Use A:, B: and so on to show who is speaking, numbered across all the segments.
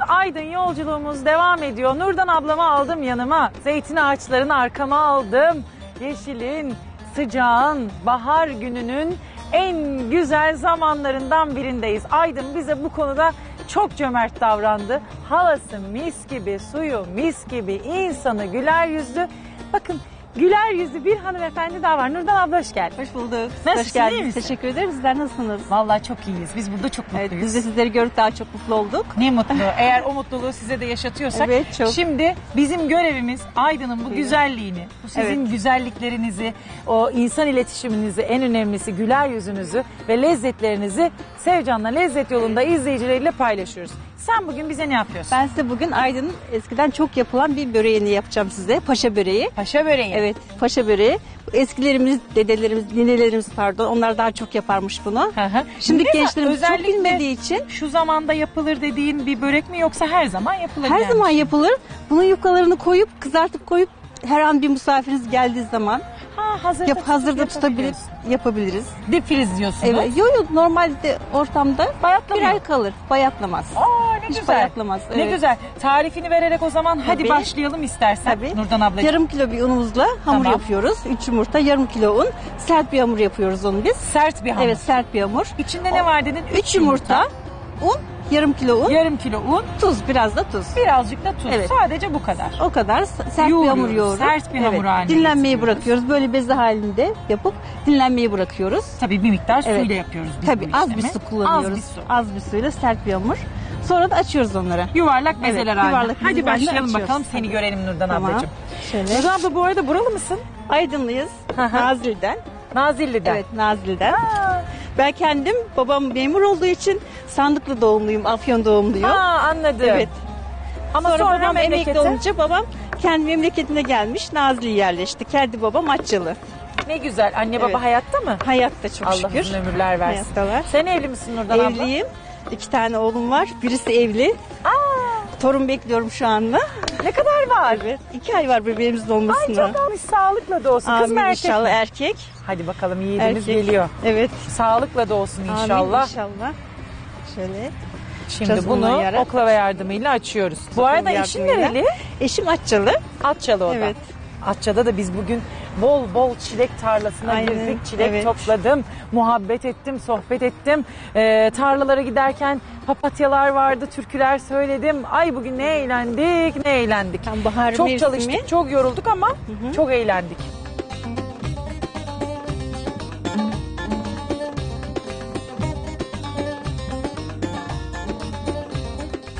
A: Aydın yolculuğumuz devam ediyor. Nurdan ablamı aldım yanıma. Zeytin ağaçlarını arkama aldım. Yeşilin, sıcağın, bahar gününün en güzel zamanlarından birindeyiz. Aydın bize bu konuda çok cömert davrandı. Halası mis gibi, suyu mis gibi, insanı güler yüzlü. Bakın güler yüzlü bir hanımefendi daha var. Nurdan abla hoş geldin.
B: Hoş bulduk.
A: Nasılsın,
B: Hoş geldiniz.
A: iyi misin?
B: Teşekkür ederiz. Sizler nasılsınız?
A: Vallahi çok iyiyiz. Biz burada çok
B: Evet,
A: mutluyuz.
B: biz de sizleri gördük daha çok mutlu olduk.
A: Ne mutlu. Eğer o mutluluğu size de yaşatıyorsak.
B: Evet, çok.
A: Şimdi bizim görevimiz Aydın'ın bu güzelliğini, bu sizin
B: Evet.
A: güzelliklerinizi, o insan iletişiminizi, en önemlisi güler yüzünüzü ve lezzetlerinizi Sevcan'la Lezzet Yolunda izleyicileriyle paylaşıyoruz. Sen bugün bize ne yapıyorsun?
B: Ben size bugün Aydın'ın eskiden çok yapılan bir böreğini yapacağım size. Paşa böreği.
A: Paşa böreği.
B: Evet, paşa böreği. Eskilerimiz, dedelerimiz, ninelerimiz pardon onlar daha çok yaparmış bunu.
A: Hı hı.
B: Şimdi gençlerimiz çok
A: özellikle
B: bilmediği için
A: Şu zamanda yapılır dediğin bir börek mi yoksa her zaman yapılır?
B: her
A: yani?
B: zaman yapılır. Bunun yufkalarını koyup kızartıp koyup her an bir misafiriniz geldiği zaman
A: Ha, hazırda,
B: yap, hazırda tutabilir,
A: yapabiliyorsun.
B: yapabiliriz.
A: Dip friz diyorsunuz.
B: Evet, yo yo normalde ortamda bir
A: Bayatlamıyor.
B: ay kalır. Bayatlamaz.
A: Aa ne
B: Hiç
A: güzel.
B: bayatlamaz,
A: Ne
B: evet.
A: güzel. Tarifini vererek o zaman hadi
B: Tabii.
A: başlayalım istersen
B: Tabii.
A: Nurdan ablacığım.
B: Yarım kilo bir unumuzla hamur
A: Tamam.
B: yapıyoruz. 3 yumurta, yarım kilo un. Sert bir hamur yapıyoruz onu biz.
A: Sert bir hamur.
B: Evet sert bir hamur.
A: İçinde ne var dedin?
B: 3 yumurta, un, yarım kilo un,
A: Yarım kilo un,
B: tuz, biraz da tuz.
A: birazcık da tuz.
B: Evet.
A: Sadece bu kadar.
B: O kadar sert
A: Yoğuruyoruz,
B: bir hamur yoğuruyoruz.
A: sert bir hamur haline
B: Dinlenmeyi
A: getiriyoruz.
B: bırakıyoruz. Böyle beze halinde yapıp dinlenmeyi bırakıyoruz.
A: Tabii bir miktar
B: Evet.
A: suyla yapıyoruz biz
B: Tabii az bir su kullanıyoruz.
A: Az bir su.
B: Az bir suyla sert bir hamur. Sonra da açıyoruz onları.
A: Yuvarlak bezeler
B: Evet,
A: haline.
B: yuvarlak
A: Hadi başlayalım
B: açıyoruz.
A: bakalım seni görelim Nurdan
B: Tamam.
A: ablacığım.
B: Şöyle.
A: Nurdan abla bu arada buralı mısın?
B: Aydınlıyız. Nazilli'den.
A: Nazilli'den.
B: Evet Nazilli'den.
A: Aa,
B: Ben kendim babam memur olduğu için Sandıklı doğumluyum, Afyon doğumluyum.
A: Aa, anladım.
B: Evet.
A: Ama
B: Sonra,
A: sonra,
B: babam emekli
A: memlekete
B: olunca babam kendi memleketine gelmiş. Nazilli'ye yerleşti. Kendi babam Atçılı.
A: ne güzel. Anne baba
B: Evet.
A: hayatta mı?
B: Hayatta çok
A: Allah
B: şükür.
A: uzun ömürler versin.
B: Hayattalar.
A: Sen evli misin Nurdan abla?
B: Evliyim. İki tane oğlum var. Birisi evli. Torun bekliyorum şu anda.
A: Ne kadar var?
B: Evet. İki ay var bebeğimizin
A: Ay
B: olmasına.
A: çok almış sağlıkla da olsun. Kız
B: Amin
A: mı erkek
B: inşallah
A: mi?
B: erkek.
A: Hadi bakalım yiğidimiz
B: Erkek.
A: geliyor.
B: Evet.
A: Sağlıkla da olsun
B: Amin
A: inşallah.
B: inşallah. Şöyle.
A: Şimdi
B: Biraz
A: bunu
B: yara.
A: oklava yardımıyla açıyoruz. Bu arada eşin
B: yardımıyla.
A: nereli?
B: Eşim Atçalı.
A: Atçalı o da.
B: Evet.
A: Atça'da da biz bugün bol bol çilek tarlasına
B: Aynen,
A: girdik. Çilek
B: evet.
A: topladım. Muhabbet ettim, sohbet ettim. Ee, tarlalara giderken papatyalar vardı, türküler söyledim. Ay bugün ne eğlendik, ne eğlendik.
B: Tam bahar
A: çok
B: mevsimi.
A: çalıştık, çok yorulduk ama çok eğlendik.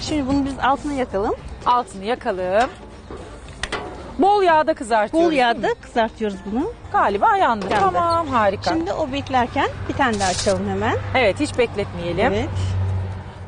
B: Şimdi bunu biz altına yakalım.
A: Altını yakalım. Bol yağda kızartıyoruz.
B: Bol yağda kızartıyoruz bunu.
A: Galiba yandı.
B: Yandı.
A: Tamam harika.
B: Şimdi o beklerken bir tane daha açalım hemen.
A: evet hiç bekletmeyelim.
B: Evet.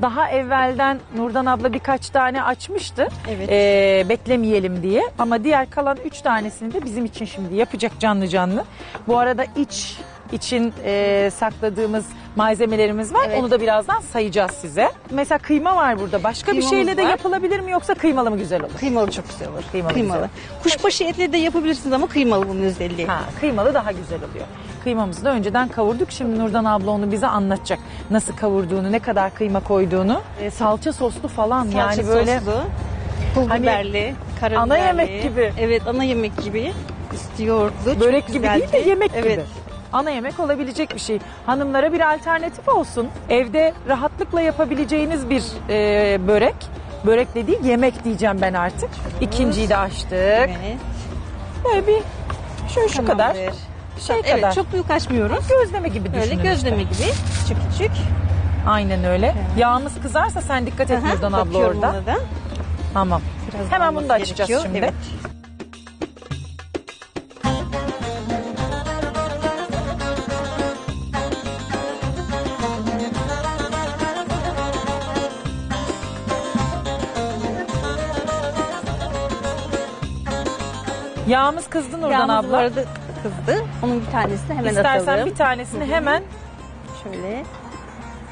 A: Daha evvelden Nurdan abla birkaç tane açmıştı.
B: Evet.
A: Ee, beklemeyelim diye. Ama diğer kalan üç tanesini de bizim için şimdi yapacak canlı canlı. Bu arada iç için e, sakladığımız malzemelerimiz var.
B: Evet.
A: Onu da birazdan sayacağız size. Mesela kıyma var burada. Başka bir
B: Kıymamız
A: şeyle de
B: var.
A: yapılabilir mi yoksa kıymalı mı güzel olur?
B: Kıymalı çok güzel olur.
A: Kıymalı
B: Kıymalı. Kuşbaşı etle de yapabilirsiniz ama kıymalı bunun özelliği.
A: Ha, kıymalı daha güzel oluyor. Kıymamızı da önceden kavurduk. Şimdi Nurdan abla onu bize anlatacak. Nasıl kavurduğunu, ne kadar kıyma koyduğunu. E, salça soslu falan
B: Salça
A: yani böyle
B: soslu, pul
A: Hani
B: biberli, karabiberli.
A: ana yemek gibi.
B: Evet ana yemek gibi istiyordu.
A: Börek gibi değil de yemek
B: evet.
A: gibi. Ana yemek olabilecek bir şey. Hanımlara bir alternatif olsun. Evde rahatlıkla yapabileceğiniz bir e, börek. Börek de değil yemek diyeceğim ben artık. İkinciyi de açtık.
B: Evet.
A: Böyle bir şu şu kadar
B: Tamamdır.
A: şey
B: Evet
A: kadar.
B: çok büyük açmıyoruz.
A: gözleme gibi düşünün
B: gözleme
A: işte.
B: gibi küçük küçük.
A: Ayaynen öyle. Yağımız kızarsa sen dikkat et
B: Aha,
A: Nurdan abla orada.
B: ona da.
A: Tamam.
B: Biraz
A: Hemen bunu da açacağız
B: gerekiyor.
A: şimdi.
B: Evet.
A: Yağımız kızdı Nurdan
B: Yağımız
A: abla.
B: arada kızdı. Onun bir tanesini hemen
A: İstersen
B: atalım.
A: bir tanesini hemen
B: Şöyle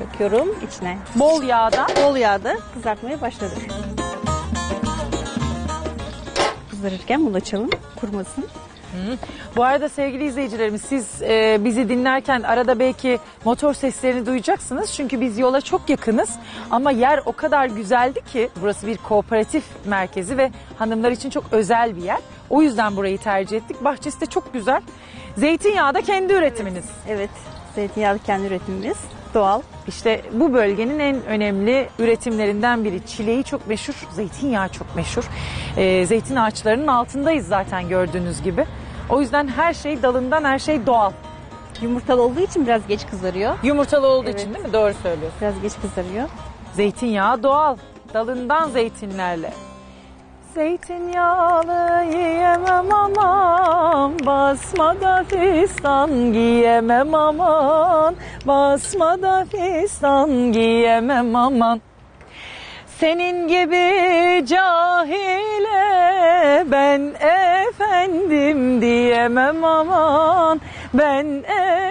B: döküyorum içine.
A: bol yağda
B: Bol yağda kızartmaya başladık. Kızarırken bunu açalım.
A: Bu arada sevgili izleyicilerimiz siz e, bizi dinlerken arada belki motor seslerini duyacaksınız. Çünkü biz yola çok yakınız ama yer o kadar güzeldi ki burası bir kooperatif merkezi ve hanımlar için çok özel bir yer. O yüzden burayı tercih ettik. Bahçesi de çok güzel. Zeytinyağı da kendi üretiminiz.
B: Evet. Zeytinyağı kendi üretimimiz. Doğal.
A: İşte bu bölgenin en önemli üretimlerinden biri. Çileği çok meşhur, zeytinyağı çok meşhur. Ee, zeytin ağaçlarının altındayız zaten gördüğünüz gibi. O yüzden her şey dalından her şey doğal.
B: Yumurtalı olduğu için biraz geç kızarıyor.
A: Yumurtalı olduğu
B: Evet.
A: için değil mi? Doğru söylüyorsun.
B: Biraz geç kızarıyor.
A: Zeytinyağı doğal. Dalından zeytinlerle. Zeytinyağlı yiyemem aman Basmada fistan giyemem aman Basmada fistan giyemem aman senin gibi cahile ben efendim diyemem aman. Ben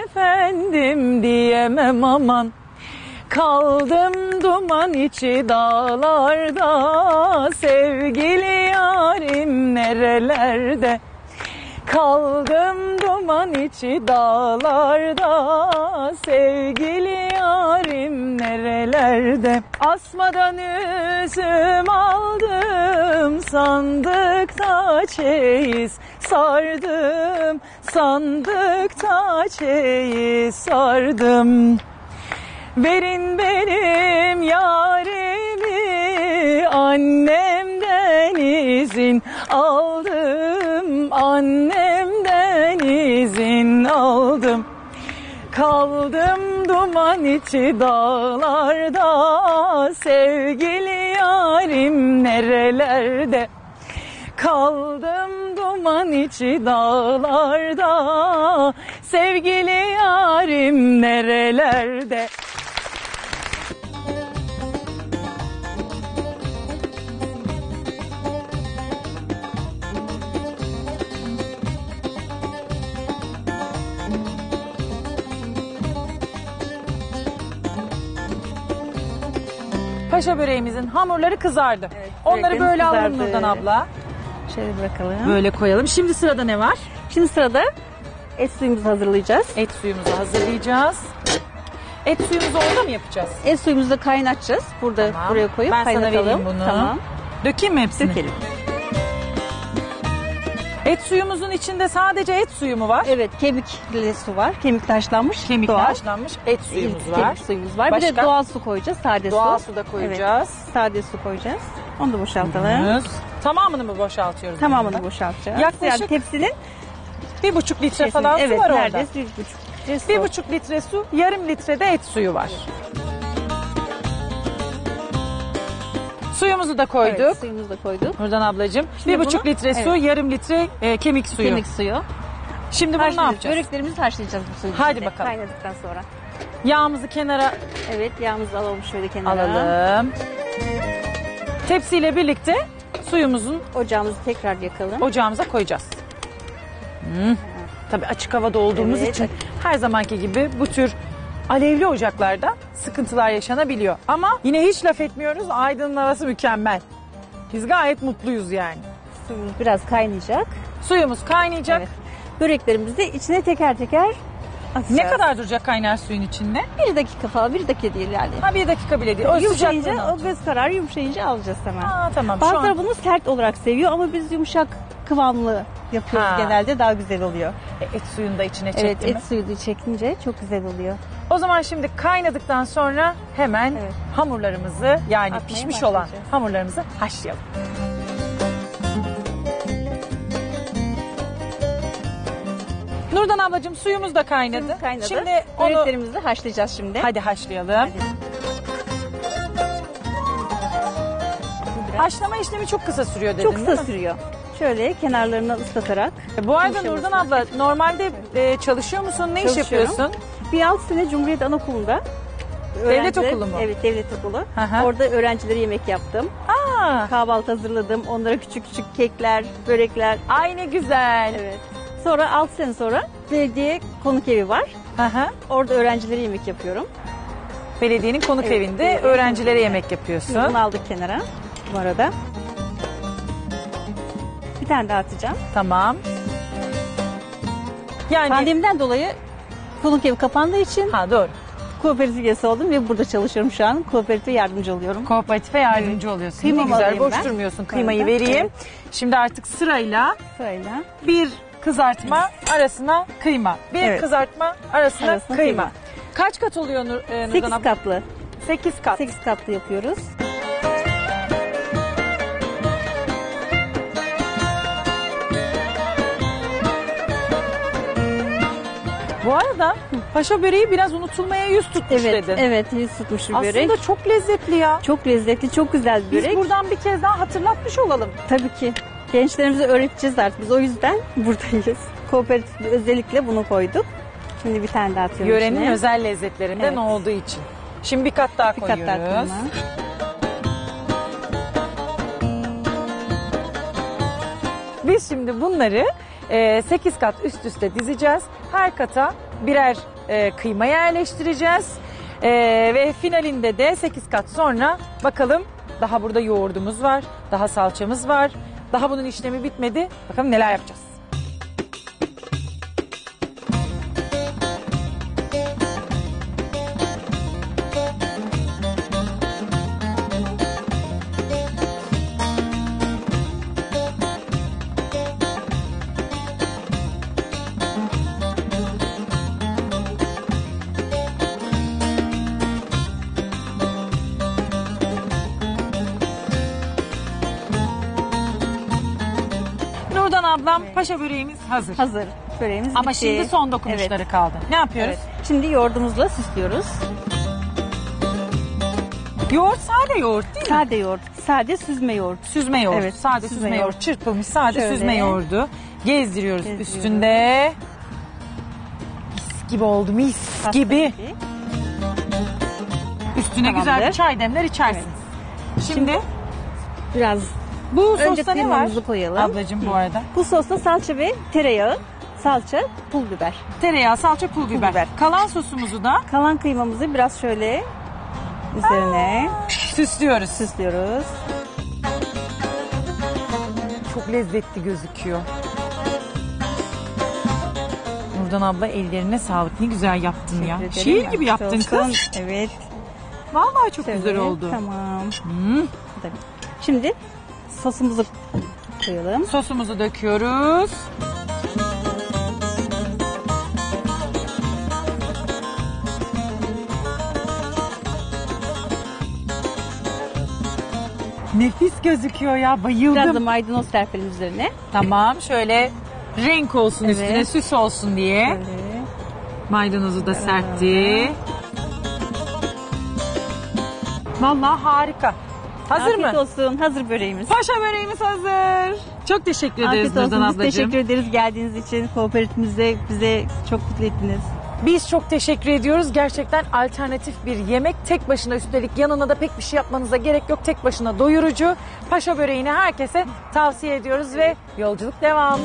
A: efendim diyemem aman. Kaldım duman içi dağlarda Sevgili yarim nerelerde Kaldım duman içi dağlarda Sevgili yarim nerelerde? Asmadan üzüm aldım Sandıkta çeyiz sardım Sandıkta çeyiz sardım. Verin benim yarimi annemden izin aldım annemden izin aldım. Kaldım duman içi dağlarda sevgili yarim nerelerde? Kaldım duman içi dağlarda sevgili yarim nerelerde Paşa böreğimizin hamurları kızardı.
B: Evet,
A: Onları
B: böreklerimiz
A: böyle alalım
B: kızardı.
A: Nurdan abla.
B: Şöyle bırakalım.
A: Böyle koyalım. Şimdi sırada ne var?
B: Şimdi sırada et suyumuzu hazırlayacağız.
A: Et suyumuzu hazırlayacağız. Et suyumuzu orada mı yapacağız?
B: Et suyumuzu da kaynatacağız. Burada
A: Tamam.
B: buraya koyup
A: ben sana
B: kaynatalım.
A: vereyim bunu.
B: Tamam.
A: Dökeyim mi hepsini?
B: Dökelim.
A: Et suyumuzun içinde sadece et suyu mu var?
B: Evet kemikli su var. Kemik taşlanmış.
A: Kemikli
B: doğal.
A: haşlanmış et suyumuz
B: Kemik
A: var.
B: suyumuz var. Bir
A: Başka?
B: de doğal su koyacağız. Sade
A: Doğal
B: su.
A: su da koyacağız.
B: Evet, sade su koyacağız. Onu da boşaltalım.
A: Evet. Tamamını mı boşaltıyoruz?
B: Tamamını boşaltacağız.
A: Yaklaşık
B: yani tepsinin
A: Bir buçuk litre falan
B: evet,
A: su var orada.
B: neredeyse bir buçuk litre su.
A: Bir buçuk litre su, yarım litre de et suyu var. Suyumuzu da koyduk.
B: Evet, suyumuzu da koyduk.
A: Nurdan ablacığım.
B: Şimdi
A: bir buçuk
B: bunu-
A: litre su,
B: evet.
A: yarım litre e, kemik suyu.
B: Kemik suyu.
A: Şimdi bunu ne
B: Haşlayacağız.
A: yapacağız?
B: Böreklerimizi haşlayacağız bu suyun
A: Hadi
B: içinde.
A: bakalım.
B: Kaynadıktan sonra.
A: Yağımızı kenara
B: Evet yağımızı alalım şöyle kenara.
A: alalım. Tepsiyle birlikte suyumuzun
B: Ocağımızı tekrar yakalım.
A: ocağımıza koyacağız. Hmm. Tabii açık havada olduğumuz
B: Evet.
A: için her zamanki gibi bu tür alevli ocaklarda sıkıntılar yaşanabiliyor. Ama yine hiç laf etmiyoruz. Aydın'ın havası mükemmel. Biz gayet mutluyuz yani.
B: Suyumuz biraz kaynayacak.
A: Suyumuz kaynayacak.
B: Evet. Böreklerimizi de içine teker teker atacağız.
A: Ne kadar duracak kaynar suyun içinde?
B: Bir dakika falan, bir dakika değil yani.
A: Ha bir dakika bile değil. O
B: yumuşayınca, o göz kararı yumuşayınca alacağız hemen.
A: Aa, tamam.
B: Bazıları
A: an
B: bunu sert olarak seviyor ama biz yumuşak kıvamlı yapıyoruz
A: Ha.
B: genelde daha güzel oluyor.
A: et suyunu da içine
B: Evet
A: çekti mi?
B: et suyu da çekince çok güzel oluyor.
A: O zaman şimdi kaynadıktan sonra hemen
B: Evet.
A: hamurlarımızı yani
B: Atmaya
A: pişmiş olan
B: başlayacağız.
A: hamurlarımızı haşlayalım. Nurdan ablacığım suyumuz da kaynadı.
B: Suyumuz kaynadı.
A: Şimdi onu
B: Böreklerimizi haşlayacağız şimdi.
A: hadi haşlayalım. Haşlama işlemi çok kısa sürüyor dedin
B: Çok
A: değil
B: kısa
A: mi?
B: sürüyor. Şöyle kenarlarından ıslatarak.
A: Bu arada. Nurdan abla normalde e, çalışıyor musun? Ne iş
B: Çalışıyorum.
A: yapıyorsun?
B: Bir alt sene Cumhuriyet Anaokulu'nda.
A: Devlet
B: öğrenciler-
A: okulu mu?
B: Evet devlet okulu.
A: Hı hı.
B: Orada öğrencilere yemek yaptım.
A: Aa,
B: Kahvaltı hazırladım. Onlara küçük küçük kekler, börekler.
A: ay ne güzel.
B: Evet. Sonra 6 sene sonra belediye konuk evi var.
A: Hı hı.
B: Orada öğrencilere yemek yapıyorum.
A: Belediyenin konuk
B: Evet,
A: evinde
B: belediye
A: öğrencilere yemek yapıyorsun.
B: bunu aldık kenara bu arada. Bir tane daha atacağım.
A: Tamam. Yani
B: Pandemiden dolayı konuk evi kapandığı için
A: ha doğru.
B: kooperatif üyesi oldum ve burada çalışıyorum şu an. Kooperatife yardımcı oluyorum.
A: Kooperatife yardımcı oluyorsun.
B: Kıyma
A: ne güzel
B: alayım
A: boş
B: ben.
A: durmuyorsun. Kıymayı
B: Sonra da-
A: vereyim. Şimdi artık sırayla
B: Sırayla.
A: bir kızartma arasına kıyma. Bir
B: Evet.
A: kızartma arasına,
B: Arasına
A: kıyma.
B: kıyma.
A: Kaç kat oluyor Nur, e, Nurdan
B: 8
A: abla?
B: katlı.
A: 8 kat.
B: 8 katlı yapıyoruz.
A: Bu arada paşa böreği biraz unutulmaya yüz tutmuş
B: Evet,
A: dedin.
B: evet yüz tutmuş bir
A: Aslında
B: börek.
A: çok lezzetli ya.
B: Çok lezzetli, çok güzel bir
A: Biz
B: börek.
A: buradan bir kez daha hatırlatmış olalım.
B: Tabii ki. Gençlerimize öğreteceğiz artık. Biz o yüzden buradayız. Kooperatif özellikle bunu koyduk. Şimdi bir tane daha atıyorum
A: Yörenin
B: içine.
A: özel lezzetlerinden
B: Evet.
A: olduğu için. Şimdi bir kat daha
B: Bir kat daha
A: koyuyoruz. Biz şimdi bunları 8 kat üst üste dizeceğiz. Her kata birer e, kıyma yerleştireceğiz. E, ve finalinde de 8 kat sonra bakalım daha burada yoğurdumuz var, daha salçamız var. Daha bunun işlemi bitmedi. Bakalım neler yapacağız. Ablam paşa böreğimiz hazır.
B: Hazır. Böreğimiz
A: Ama
B: bitti.
A: şimdi son dokunuşları
B: Evet.
A: kaldı. Ne yapıyoruz?
B: Evet. Şimdi yoğurdumuzla süslüyoruz.
A: Yoğurt sade yoğurt değil mi?
B: Sade yoğurt. Sade süzme yoğurt.
A: Süzme yoğurt.
B: Evet,
A: Sade süzme,
B: süzme
A: yoğurt.
B: yoğurt.
A: Çırpılmış sade
B: Şöyle.
A: süzme yoğurdu. Gezdiriyoruz,
B: Gezdiriyoruz.
A: üstünde. Mis gibi oldu mis
B: Pasta
A: gibi. Üstüne güzel bir çay demler içersiniz. Şimdi,
B: Biraz
A: bu
B: önce
A: sosta ne var?
B: kıymamızı koyalım.
A: Ablacığım bu arada.
B: Bu sosta salça ve tereyağı, salça, pul biber.
A: Tereyağı, salça, pul biber.
B: biber.
A: Kalan sosumuzu da
B: Kalan kıymamızı biraz şöyle üzerine
A: süslüyoruz.
B: süslüyoruz.
A: Çok lezzetli gözüküyor. Nurdan abla ellerine sağlık. Ne güzel yaptın ya.
B: Teşekkür
A: Şiir
B: ederim.
A: gibi yaptın
B: Afiyet olsun.
A: kız.
B: Evet.
A: Vallahi çok güzel oldu.
B: Tamam.
A: Hmm.
B: Şimdi sosumuzu koyalım.
A: Sosumuzu döküyoruz. Nefis gözüküyor ya bayıldım.
B: Biraz da maydanoz serpelim üzerine.
A: Tamam şöyle renk olsun
B: Evet.
A: üstüne süs olsun diye.
B: Böyle.
A: Maydanozu da serpti. Vallahi harika. Hazır
B: Afiyet
A: mı?
B: olsun. Hazır böreğimiz.
A: Paşa böreğimiz hazır. Çok teşekkür ederiz
B: Afiyet olsun.
A: Nurdan
B: Biz
A: ablacığım.
B: teşekkür ederiz geldiğiniz için. Kooperatifimize bize çok mutlu ettiniz.
A: Biz çok teşekkür ediyoruz. Gerçekten alternatif bir yemek. Tek başına üstelik yanına da pek bir şey yapmanıza gerek yok. Tek başına doyurucu. Paşa böreğini herkese tavsiye ediyoruz ve yolculuk devam.